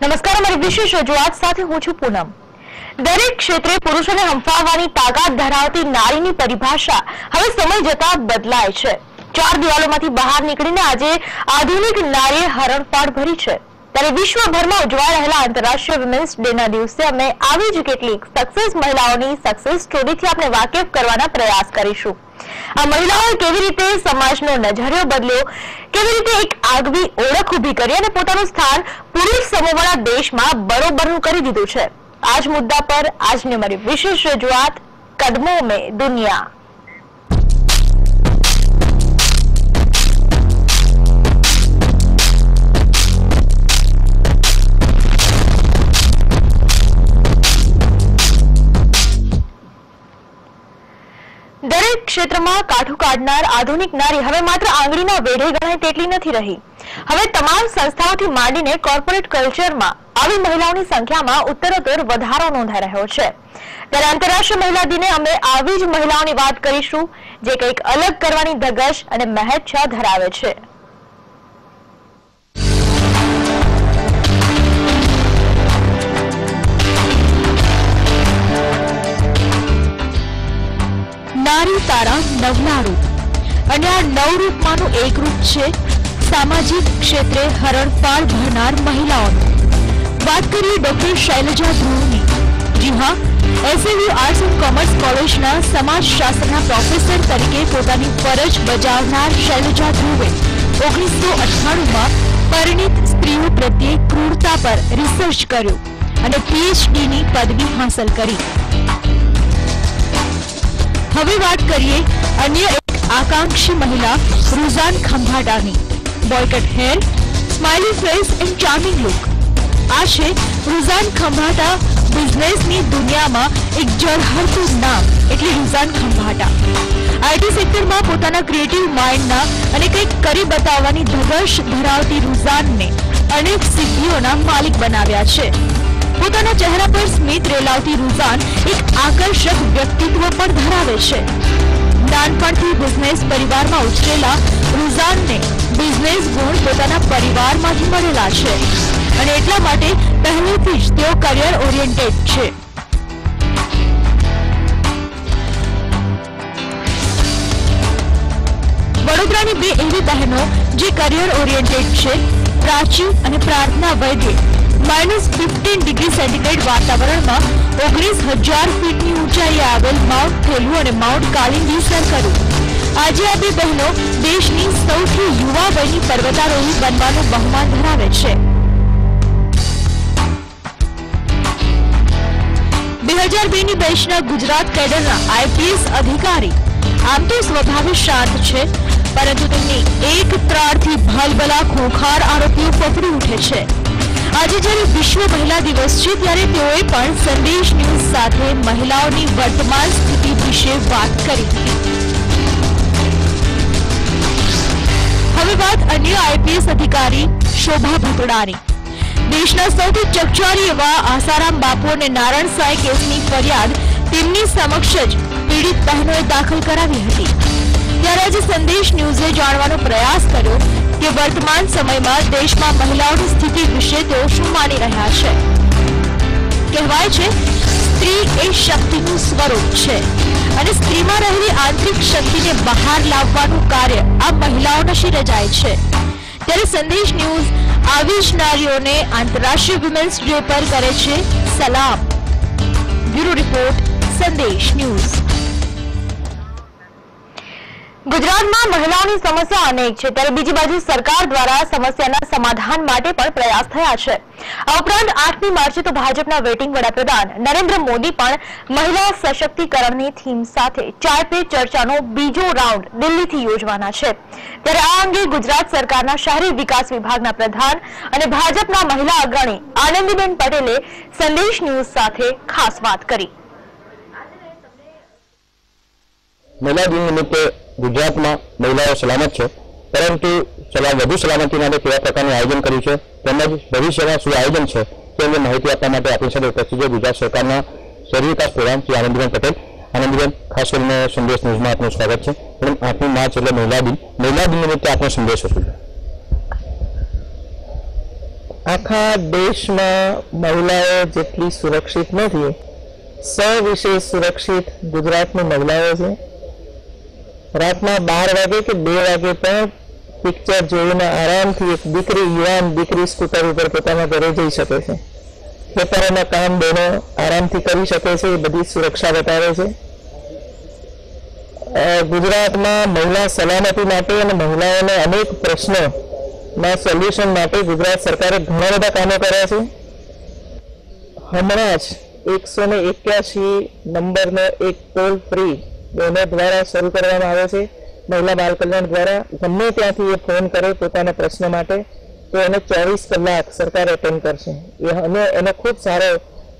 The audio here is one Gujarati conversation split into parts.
નમસ્કાર, અમારી વિશેષ રજૂઆત સાથે હું છું પૂનમ. દરેક ક્ષેત્રે પુરુષોને હંફાવવાની તાકાત ધરાવતી નારીની પરિભાષા હવે સમય જતા બદલાય છે. ચાર દિવાલોમાંથી બહાર નીકળીને આજે આધુનિક નારીએ હરણફાળ ભરી છે. ત્યારે વિશ્વભરમાં ઉજવાઈ રહેલા આંતરરાષ્ટ્રીય વિમેન્સ ડેના દિવસે અમે આવી જ કેટલીક સક્સેસ મહિલાઓની સક્સેસ સ્ટોરીથી આપણે વાકેફ કરવાના પ્રયાસ કરીશું. આ મહિલાઓએ કેવી રીતે સમાજનો નજરિયો બદલ્યો, કેવી રીતે એક આગવી ઓળખ ઊભી કરી અને પોતાનું સ્થાન પુરુષ સમૂહવાળા દેશમાં બરોબરનું કરી દીધું છે? આજ મુદ્દા પર આજની અમારી વિશેષ રજૂઆત, કદમો મેં દુનિયા. ક્ષેત્રમાં કાઠું કાઢનાર આધુનિક નારી હવે માત્ર આંગળીના વેઢે ગણાય તેટલી નથી રહી. હવે તમામ સંસ્થાઓથી માંડીને કોર્પોરેટ કલ્ચરમાં આવી મહિલાઓની સંખ્યામાં ઉત્તરોત્તર વધારો નોંધાઈ રહ્યો છે. ત્યારે આંતરરાષ્ટ્રીય મહિલા દિને અમે આવી જ મહિલાઓની વાત કરીશું, જે કંઈક અલગ કરવાની ધગશ અને મહેચ્છા ધરાવે છે. નારી તારા નવના રૂપ. અને આ નવ રૂપમાંનું એક રૂપ છે સામાજિક ક્ષેત્રે હરણફાળ ભરનાર મહિલાઓનું. વાત કરીએ ડોક્ટર શૈલજા ધ્રુવની. જી હા એસએલયુ આર્ટ્સ એન્ડ કોમર્સ કોલેજના સમાજશાસ્ત્રના પ્રોફેસર તરીકે પોતાની ફરજ બજાવનાર શૈલજા ધ્રુવે ઓગણીસો અઠ્ઠાણુંમાં પરિણિત સ્ત્રીઓ પ્રત્યે ક્રૂરતા પર રિસર્ચ કર્યું અને પીએચડીની પદવી હાંસલ કરી. હવે વાત કરીએ અન્ય એક આકાંક્ષી મહિલા, Ruzan ખંભાટાની boy cut hair smiley face and charming look આ છે રૂઝાન ખંભાટા બિઝનેસની દુનિયામાં એક જળહરતું નામ, એટલે રૂઝાન ખંભાટા આઈટી સેક્ટરમાં પોતાના ક્રિએટિવ માઇન્ડના અને કંઈક કરી બતાવવાની ધગશ ધરાવતી રૂઝાનને અનેક સિદ્ધિઓના માલિક બનાવ્યા છે. પોતાના ચહેરા પર સ્મિત રેલાવતી રૂઝાન એક આકર્ષક વ્યક્તિત્વ પણ ધરાવે છે. નાનપણથી બિઝનેસ પરિવારમાં ઉછરેલા રૂઝાનને બિઝનેસ ગુણ પોતાના પરિવારમાંથી મળેલા છે અને એટલા માટે પહેલેથી જ તેઓ કરિયર ઓરિએન્ટેડ છે. વડોદરાની બે એવી બહેનો જે કરિયર ઓરિએન્ટેડ છે પ્રાચી અને Prarthana Vaidya minus fifteen degree centigrade વાતાવરણમાં ઓગણીસ હજાર ફીટની ઊંચાઈએ આવેલ માઉન્ટ થેલુ અને માઉન્ટ કાલિંદી સર કર્યું આજે આ બે બહેનો દેશની સૌથી યુવા વયની પર્વતારોહી બનવાનું બહુમાન ધરાવે છે. બે હજાર બે ની બેચના ગુજરાત કેડરના આઈપીએસ અધિકારી આમ તો સ્વભાવે શાંત છે, પરંતુ તેમની એક ત્રાળથી ભલભલા ખોખાર આરોપીઓ ફફડી ઉઠે છે. આજે જ્યારે વિશ્વ મહિલા દિવસ છે, ત્યારે તેઓએ પણ સંદેશ ન્યૂઝ સાથે મહિલાઓની વર્તમાન સ્થિતિ વિશે વાત કરી હવે વાત અન્ય આઈપીએસ અધિકારી શોભા ભૂતડાની. દેશના સૌથી ચકચારી એવા આસારામ બાપુ અને નારાયણ સાંઈ કેસની ફરિયાદ તેમની સમક્ષ જ પીડિત બહેનોએ દાખલ કરાવી હતી. ત્યારે આજે સંદેશ ન્યૂઝે જાણવાનો પ્રયાસ કર્યો કે વર્તમાન સમયમાં દેશમાં મહિલાઓની સ્થિતિ વિશે તેઓ શું માની રહ્યા છે? કહેવાય છે, સ્ત્રી એ શક્તિનું સ્વરૂપ છે અને સ્ત્રીમાં રહેલી આંતરિક શક્તિને બહાર લાવવાનું કાર્ય આ મહિલાઓના શિરે જાય છે. ત્યારે સંદેશ ન્યૂઝ આવી જ નારીઓને આંતરરાષ્ટ્રીય વિમેન્સ ડે પર કરે છે, સલામ. Bureau report, Sandesh news. ગુજરાતમાં મહિલાઓની સમસ્યા અનેક છે, ત્યારે બીજી બાજુ સરકાર દ્વારા સમસ્યાના સમાધાન માટે પણ પ્રયાસ થયા છે. આ ઉપરાંત આઠમી માર્ચે તો ભાજપના વેટિંગ વડાપ્રધાન નરેન્દ્ર મોદી પણ મહિલા સશક્તિકરણની થીમ સાથે ચાર પે ચર્ચાનો બીજો રાઉન્ડ દિલ્હીથી યોજવાના છે. ત્યારે આ અંગે ગુજરાત સરકારના શહેરી વિકાસ વિભાગના પ્રધાન અને ભાજપના મહિલા અગ્રણી આનંદીબેન પટેલે સંદેશ ન્યૂઝ સાથે ખાસ વાત કરી. મહિલા દિન નિમિત્તે ગુજરાતમાં મહિલાઓ સલામત છે. પરંતુ વધુ સલામતી માટે કેવા પ્રકારનું આયોજન કર્યું છે? તેમજ ભવિષ્યમાં શું આયોજન છે? તે અંગે માહિતી આપવા માટે આપણી સાથે ઉપસ્થિત છે ગુજરાત સરકારના શહેરી વિકાસ પ્રોગ્રામ શ્રી આનંદીબેન પટેલ. આનંદીબેન, ખાસ કરીને સંદેશ ન્યૂઝમાં આપનું સ્વાગત છે. મેડમ આઠમી માર્ચ એટલે મહિલા દિન. મહિલા દિન નિમિત્તે આપનો સંદેશો શું આખા દેશમાં મહિલાઓ જેટલી સુરક્ષિત નથી સવિશેષ સુરક્ષિત ગુજરાતની મહિલાઓ છે. રાતના બાર વાગે કે બે વાગે પણ પિક્ચર જોઈને આરામથી એક દીકરી, યુવાન દીકરી સ્કૂટર ઉપર પોતાના ઘરે જઈ શકે છે. ખેતરોના કામ બહેનો આરામથી કરી શકે છે, એ બધી સુરક્ષા બતાવે છે. ગુજરાતમાં મહિલા સલામતી માટે અને મહિલાઓને અનેક પ્રશ્નોના સોલ્યુશન માટે ગુજરાત સરકારે ઘણા બધા કામો કર્યા છે. હમણાં જ એકસો ને એક્યાસી નંબરનો એક ટોલ ફ્રી બહેનો દ્વારા શરૂ કરવામાં આવે છે. મહિલા બાલ કલ્યાણ દ્વારા ગમે ત્યાંથી એ ફોન કરે પોતાના પ્રશ્ન માટે, તો એને ચોવીસ કલાક સરકાર એટેન્ડ કરશે. એ અને એનો ખૂબ સારો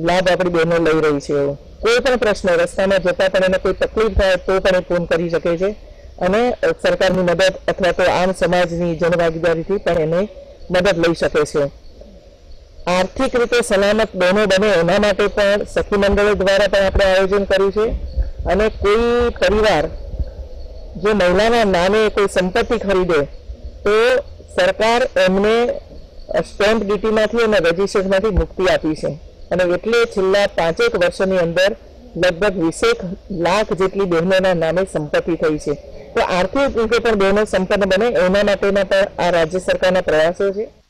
લાભ આપણી બહેનો લઈ રહી છે એવો. કોઈ પણ પ્રશ્ન, રસ્તામાં જતાં પણ એને કોઈ તકલીફ થાય તો પણ એ ફોન કરી શકે છે. અને સરકારની મદદ અથવા તો આમ સમાજની જનભાગીદારીથી પણ એને મદદ લઈ શકે છે. આર્થિક રીતે સલામત બહેનો બને એના માટે પણ સખી મંડળો દ્વારા પણ આપણે આયોજન કર્યું છે. અને કોઈ પરિવાર જે મહિલાના નામે કોઈ સંપત્તિ ખરીદે, તો સરકાર એમને સ્ટેમ્પ ડ્યુટીમાંથી અને રજિસ્ટ્રેશનમાંથી મુક્તિ આપી છે. અને એટલે છેલ્લા પાંચેક વર્ષની અંદર લગભગ વીસેક લાખ જેટલી બહેનોના નામે સંપત્તિ થઈ છે. તો આર્થિક રીતે પણ બહેનો સંપન્ન બને, એના માટેના પણ આ રાજ્ય સરકારના પ્રયાસો છે.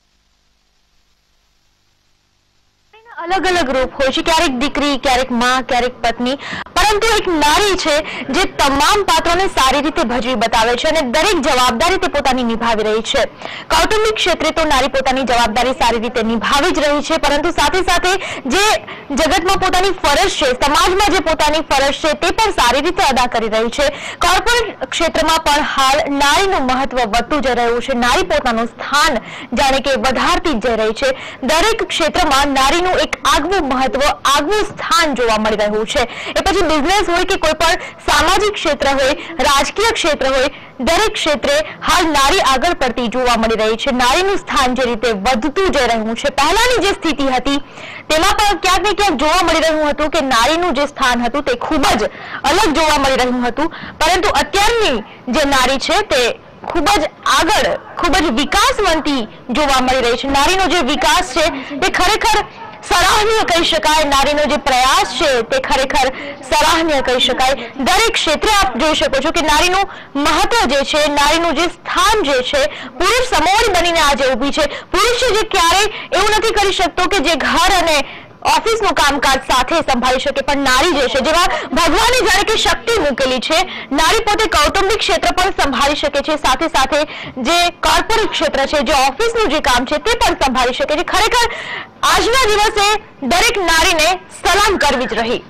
અલગ અલગ રૂપ હોય છે. ક્યારેક દીકરી, ક્યારેકમાં, ક્યારેક પત્ની. પરંતુ એક નારી છે જે તમામ પાત્રોને સારી રીતે ભજવી બતાવે છે અને દરેક જવાબદારી તે પોતાની નિભાવી રહી છે. કૌટુંબિક ક્ષેત્રે તો નારી પોતાની જવાબદારી સારી રીતે નિભાવી જ રહી છે, પરંતુ સાથે સાથે જે જગતમાં પોતાની ફરજ છે, સમાજમાં જે પોતાની ફરજ છે તે પણ સારી રીતે અદા કરી રહી છે. કોર્પોરેટ ક્ષેત્રમાં પણ હાલ નારીનું મહત્વ વધતું જઈ રહ્યું છે. નારી પોતાનું સ્થાન જાણે કે વધારતી જઈ રહી છે. દરેક ક્ષેત્રમાં નારીનું એક આગવું મહત્વ, આગવું સ્થાન જોવા મળી રહ્યું છે. એ પછી બિઝનેસ હોય કે કોઈ પણ સામાજિક ક્ષેત્ર હોય, રાજકીય ક્ષેત્ર હોય, દરેક ક્ષેત્રે હાલ નારી આગળ પડતી જોવા મળી રહી છે. નારીનું સ્થાન જે રીતે વધતું જઈ રહ્યું છે. પહેલાની જે સ્થિતિ હતી, તેમાં પણ ક્યાંક ને ક્યાંક જોવા મળી રહ્યું હતું કે નારીનું જે સ્થાન હતું તે ખૂબ જ અલગ જોવા મળી રહ્યું હતું. પરંતુ અત્યારની જે નારી છે તે ખૂબ જ આગળ, ખૂબ જ વિકાસવંતી જોવા મળી રહી છે. નારીનો જે વિકાસ છે તે ખરેખર સરાહનીય કહી શકાય. નારીનો જે પ્રયાસ છે તે ખરેખર સરાહનીય કહી શકાય. દરેક ક્ષેત્રે આપ જોઈ શકો છો કે નારીનું મહત્વ જે છે, નારીનું જે સ્થાન જે છે, પુરુષ સમોડ બનીને આજે ઊભી છે. પુરુષ જે ક્યારેય એવું નથી કરી શકતો કે જે ઘર અને ઓફિસનું કામકાજ સાથે સંભાળી શકે પણ નારી જે છે જેમાં ભગવાને જાણે કે શક્તિ મૂકેલી છે, નારી પોતે કૌટુંબિક ક્ષેત્ર પણ સંભાળી શકે છે. સાથે સાથે જે કોર્પોરેટ ક્ષેત્ર છે, જે ઓફિસનું જે કામ છે, તે પણ સંભાળી શકે છે. ખરેખર આજના દિવસે દરેક નારીને સલામ કરવી જ રહી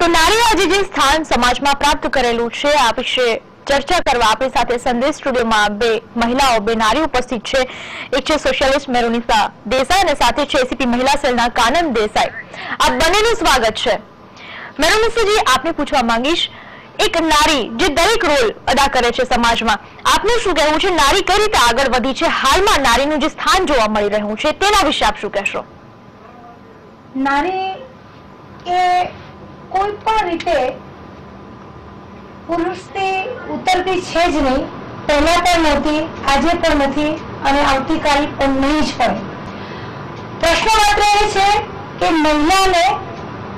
તો નારીએ આજે જે સ્થાન સમાજમાં પ્રાપ્ત કરેલું છે. આ વિશે ચર્ચા કરવા આપણી સાથે સંદેશ સ્ટુડિયોમાં બે મહિલાઓ, બે નારી ઉપસ્થિત છે. એક છે સોશિયાલિસ્ટ મેરોનિસા દેસાઈ અને સાથે છે એસીપી મહિલા સેલના કાનન દેસાઈ. આ બંનેનું સ્વાગત છે. મેરોનિસાજી આપને પૂછવા માંગીશ, એક નારી જે દરેક રોલ અદા કરે છે સમાજમાં, આપનું શું કહેવું છે? નારી કઈ રીતે આગળ વધી છે? હાલમાં નારીનું જે સ્થાન જોવા મળી રહ્યું છે, તેના વિશે આપ શું કહેશો? નારી એ કોઈ પણ રીતે પુરુષથી ઉતરતી છે જ નહીં, પહેલા પણ નહોતી આજે પણ નથી અને આવતીકાલ પણ નહીં જ પડે પ્રશ્ન માત્ર એ છે કે મહિલાને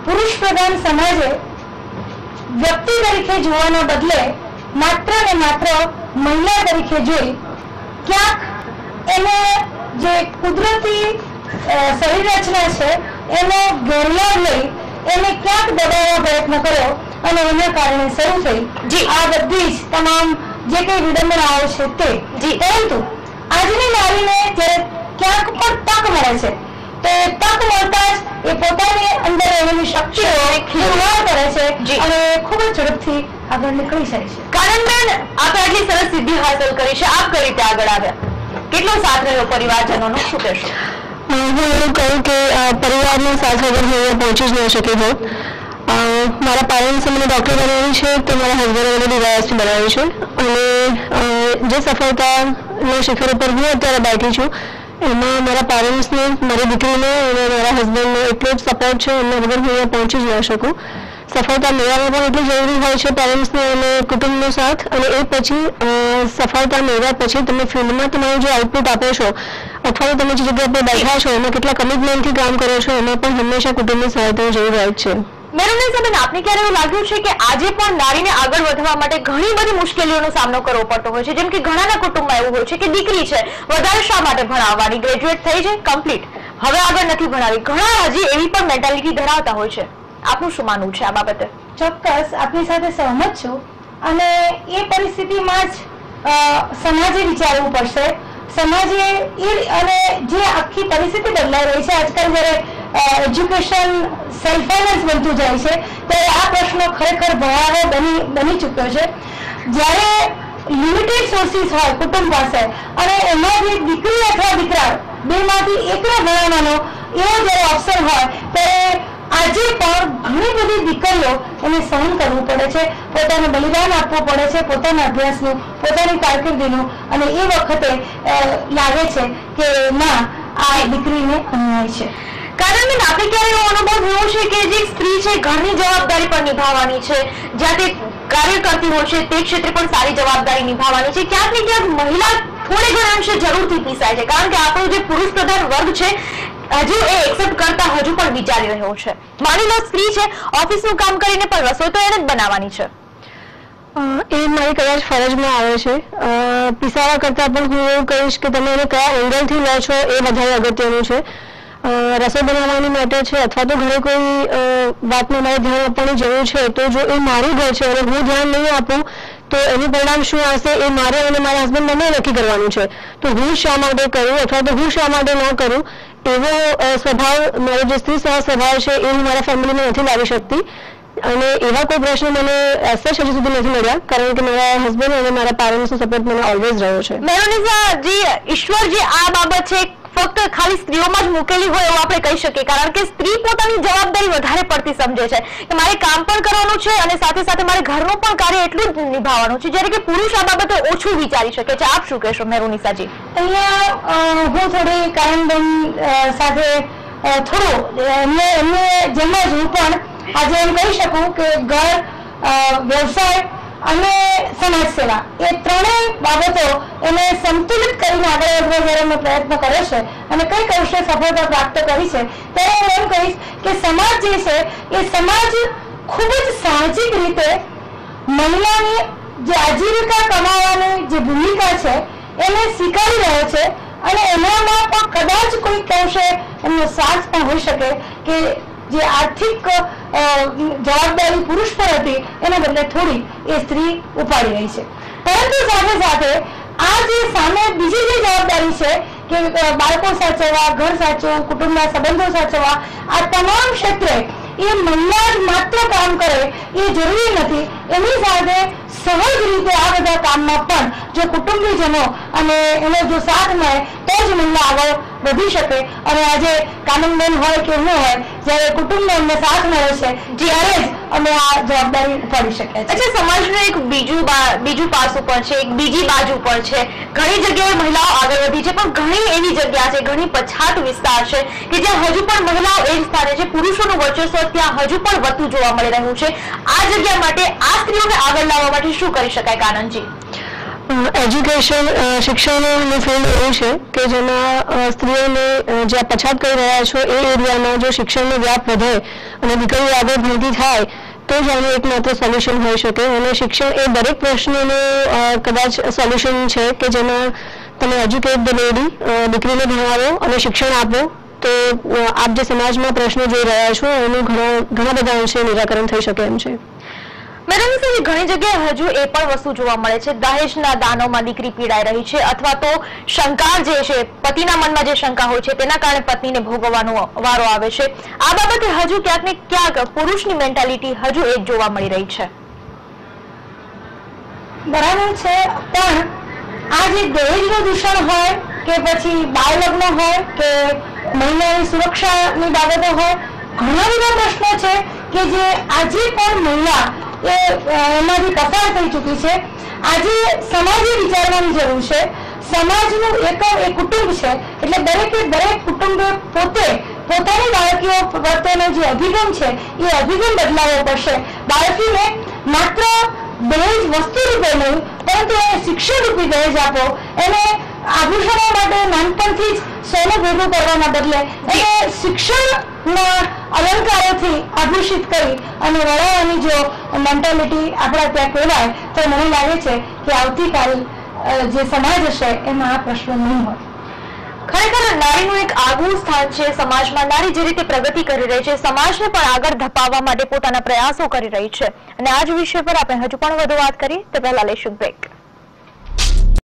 પુરુષ પ્રધાન સમાજે વ્યક્તિ તરીકે જોવાના બદલે માત્ર ને માત્ર મહિલા તરીકે જોઈ ક્યાંક એને જે કુદરતી શરીર રચના છે, એનો ગેરલાભ લઈ એને ક્યાંક દબાવવા પ્રયત્ન કર્યો અને એના કારણે શરૂ થઈ. જી. આ બધી જ તમામ જે કઈ વિડંબનાઓ છે તે. જી. પરંતુ આજની નારીને જ્યારે ક્યાંક પણ તક મળે છે તે તક મળતા જ એ પોતાની અંદર રહેલી શક્તિઓ નિર્માણ કરે છે. અને ખૂબ જ ઝડપથી આગળ નીકળી જાય છે. કારણ બેન આપે આટલી સરસ સિદ્ધિ હાંસલ કરી છે. આપ કઈ રીતે આગળ આવ્યા? કેટલો સાથ રહ્યો પરિવારજનોનો? શું કહેશો? હું એવું કહું કે પરિવારની સાથે વગર હું અહીંયા પહોંચી જ ન શકી હોત મારા પેરેન્ટ્સે મને ડૉક્ટર બનાવ્યું છે તો મારા હસબન્ડે મને ડીવાયએસપી બનાવ્યું છે. અને જે સફળતાના શિખર ઉપર હું અત્યારે બેઠી છું, એમાં મારા પેરેન્ટ્સને મારી દીકરીને અને મારા હસબન્ડનો એટલો જ સપોર્ટ છે એમના વગર હું અહીંયા પહોંચી જ ન શકું. સફળતા મેળવવા પણ એટલું જરૂરી હોય છે પેરેન્ટ્સનો અને કુટુંબનો સાથ. અને એ પછી સફળતા મેળવ્યા પછી તમે ફિલ્ડમાં તમારું જે આઉટપુટ આપો છો, અથવા તમે જે જગ્યા પર બેઠા છો, એમાં કેટલા કમિટમેન્ટથી કામ કરો છો, એમાં પણ હંમેશા કુટુંબની સહાયતાની જરૂર હોય છે. મેરુનેસાબેન આપને ક્યારે એવું લાગ્યું છે કે આજે પણ નારીને આગળ વધવા માટે ઘણી બધી મુશ્કેલીઓનો સામનો કરવો પડતો હોય છે? જેમ કે ઘણાના કુટુંબમાં એવું હોય છે કે દીકરી છે, વધારે શા માટે ભણાવવાની? ગ્રેજ્યુએટ થઈ છે કમ્પ્લીટ હવે આગળ નથી ભણાવી. ઘણા હજી એવી પણ મેન્ટાલિટી ધરાવતા હોય છે. આપનું શું માનવું છે આ બાબતે? ચોક્કસ, આપની સાથે સહમત છું. અને એ પરિસ્થિતિમાં જ સમાજે વિચારવું પડશે. સમાજે એ અને જે આખી પરિસ્થિતિ બદલાઈ રહી છે, આજકાલ જ્યારે એજ્યુકેશન સેલ્ફ ફાઇનાન્સ બનતું જાય છે ત્યારે આ પ્રશ્નો ખરેખર ભયાવહ બની બની ચૂક્યો છે. જ્યારે લિમિટેડ સોર્સિસ હોય, કુટુંબ પાસે, અને એમાંથી દીકરી અથવા દીકરા બેમાંથી એકને ભણાવવાનો એવો જ્યારે અવસર હોય, ત્યારે આજે પણ ઘણી બધી દીકરીઓ એને સહન કરવું પડે છે. પોતાને બલિદાન આપવું પડે છે, પોતાના અભ્યાસનું, પોતાની કારકિર્દીનું, અને એ વખતે લાગે છે કે ના, આ દીકરીને અન્યાય છે. કારણબેન આપણે ક્યારે એવો અનુભવ થયો છે કે જે સ્ત્રી છે, ઘરની જવાબદારી પણ નિભાવવાની છે. જ્યાં તે કાર્ય કરતી હોય છે, તે ક્ષેત્રે પણ સારી જવાબદારી નિભાવવાની છે. ક્યાંક ને ક્યાંક મહિલા થોડે ઘણા અંશે જરૂરથી પીસાય છે. કારણ કે આપણો જે પુરુષ પ્રધાન વર્ગ છે હજુ એ એક્સેપ્ટ કરતા હજુ પણ વિચારી રહ્યો છે. માની લો સ્ત્રી છે ઓફિસનું કામ કરીને પણ રસોઈ તો એને જ બનાવવાની છે. એ મારી કદાચ ફરજમાં આવે છે. પિસાવા કરતાં પણ હું એવું કહીશ કે તમે એને કયા એંગલથી લો છો એ વધારે અગત્યનું છે. રસોઈ બનાવવાની માટે છે અથવા તો ઘરે કોઈ વાતને મારે ધ્યાન આપવાની જરૂર છે, તો જો એ મારું ઘર છે અને હું ધ્યાન નહીં આપું, તો એનું પરિણામ શું આવશે? એ મારે અને મારા હસબન્ડ બંને નક્કી કરવાનું છે. તો હું શા માટે કરું અથવા તો હું શા માટે ન કરું? એવો સ્વભાવ મારો જે સ્ત્રી સહ સ્વભાવ છે એ હું મારા ફેમિલીમાં નથી લાવી શકતી અને એવા કોઈ પ્રશ્ન મને એસ હજુ સુધી નથી મળ્યા કારણ કે મારા હસબન્ડ અને મારા પેરેન્ટ્સનો સપોર્ટ મને ઓલવેઝ રહ્યો છે મેરોનિઝા જે ઈશ્વર જે આ બાબત છે ફક્ત ખાલી સ્ત્રીઓમાં જ મૂકેલી હોય એવું આપણે કહી શકીએ. કારણ કે સ્ત્રી પોતાની જવાબદારી વધારે પડતી સમજે છે. કે મારે કામ પણ કરવાનું છે અને સાથે સાથે મારે ઘરનું પણ કાર્ય એટલું જ નિભાવવાનું છે. જ્યારે કે પુરુષ આ બાબતે ઓછું વિચારી શકે છે. આપ શું કહેશો મેરુનિસાજી અહીંયા અ, હું થોડી કાયમબેન સાથે થોડું એમને એમને જેમ જ હું પણ આજે એમ કહી શકું કે ઘર વ્યવસાય અને સમાજ સેવા. એ ત્રણેય બાબતો એને સંતુલિત કરીને આગળ વધવા જ્યારે પ્રયત્ન કર્યો છે અને કઈ કૌશલ્ય સફળતા પ્રાપ્ત કરી છે, ત્યારે હું એમ કહીશ કે સમાજ જે છે, એ સમાજ ખૂબ જ સાહજિક રીતે મહિલાની જે આજીવિકા કમાવાની જે ભૂમિકા છે, એને સ્વીકારી રહ્યો છે અને એનામાં પણ કદાચ કોઈ કહેશે એમનો સાથ પણ હોઈ શકે કે જે આર્થિક જવાબદારી પુરુષ પર હતી, એના બદલે થોડી એ સ્ત્રી ઉપાડી રહી છે. પરંતુ સાથે સાથે આ જે સામે બીજી જે જવાબદારી છે કે બાળકો સાચવવા, ઘર સાચવવું, કુટુંબના સંબંધો સાચવવા, આ તમામ ક્ષેત્રે એ મહિલા માત્ર કામ કરે એ જરૂરી નથી. એની સાથે સહજ રીતે આ બધા કામમાં પણ જો કુટુંબીજનો અને એનો જો સાથ મળે, તો જ મહિલા આગળ વધી શકે. અને આજે કાનનબેન હોય કે હું હોય, જ્યારે કુટુંબનો અમને સાથ મળે છે, ત્યારે જ અમે આ જવાબદારી ઉપાડી શકીએ છીએ. સમાજનું એક બીજું બીજું પાસું પણ છે, એક બીજી બાજુ પણ છે. ઘણી જગ્યાએ મહિલાઓ આગળ વધી છે, પણ ઘણી એવી જગ્યા છે, ઘણી પછાત વિસ્તાર છે, કે જ્યાં હજુ પણ મહિલાઓ એ સ્થાને છે. પુરુષોનું વર્ચસ્વ ત્યાં હજુ પણ વધતું જોવા મળી રહ્યું છે. આ જગ્યા માટે આ સ્ત્રીઓને આગળ લાવવા માટે શું કરી શકાય કાનનજી? એજ્યુકેશન શિક્ષણનું ફિલ્ડ એવું છે કે જેમાં સ્ત્રીઓને જ્યાં પછાત કરી રહ્યા છો એ એરિયામાં જો શિક્ષણનો વ્યાપ વધે અને દીકરીઓ આગળ ભણતી થાય, તો જ આનું એકમાત્ર સોલ્યુશન હોઈ શકે. અને શિક્ષણ એ દરેક પ્રશ્નોનું કદાચ સોલ્યુશન છે કે જેમાં તમે એજ્યુકેટ ધ લેડી દીકરીને ભણાવો અને શિક્ષણ આપો, તો આપ જે સમાજમાં પ્રશ્નો જોઈ રહ્યા છો, એનું ઘણા ઘણા બધા અંશે નિરાકરણ થઈ શકે એમ છે. મેડમ ઘણી જગ્યાએ હજુ એ પણ વસ્તુ જોવા મળે છે. દહેજના દાનોમાં દીકરી પીડાઈ રહી છે અથવા તો શંકા જે છે, પતિના મનમાં જે શંકા હોય છે, તેના કારણે પત્નીને ભોગવવાનો વારો આવે છે. આ બાબતે હજુ ક્યાંક ક્યાંક પુરુષની મેન્ટાલિટી હજુ એ જોવા મળી રહી છે. બરાબર છે, પણ આ જે દહેજનું દૂષણ હોય કે પછી બાળ લગ્ન હોય કે મહિલાની સુરક્ષાની બાબતો હોય, ઘણા બધા પ્રશ્નો છે કે જે આજે પણ મહિલા એ એમાંથી પસાર થઈ ચૂકી છે. આજે સમાજે વિચારવાની જરૂર છે. સમાજનું એક, એ કુટુંબ છે. એટલે દરેકે દરેક કુટુંબે પોતે, પોતાની બાળકીઓ પ્રત્યેનો જે અભિગમ છે, એ અભિગમ બદલાવવો પડશે. બાળકીને માત્ર દહેજ વસ્તુ રૂપે નહીં, પરંતુ એને શિક્ષણ રૂપી દહેજ આપો. એને આભૂષણો માટે નાનપણથી જ સોનું ભેગું કરવાના બદલે, એને શિક્ષણના અલંકારોથી આભૂષિત કરી અને વડાવાની જો મેન્ટાલિટી આપણા ત્યાં કહેવાય, તો મને લાગે છે કે આવતીકાલ જે સમાજ હશે, એમાં આ પ્રશ્ન નહીં હોય. ખરેખર નારીનું એક આગવું સ્થાન છે. સમાજમાં નારી જે રીતે પ્રગતિ કરી રહી છે, સમાજને પણ આગળ ધપાવવા માટે પોતાના પ્રયાસો કરી રહી છે. અને આ જ વિષય પર આપણે હજુ પણ વધુ વાત કરીએ, તો પહેલા લઈશું બ્રેક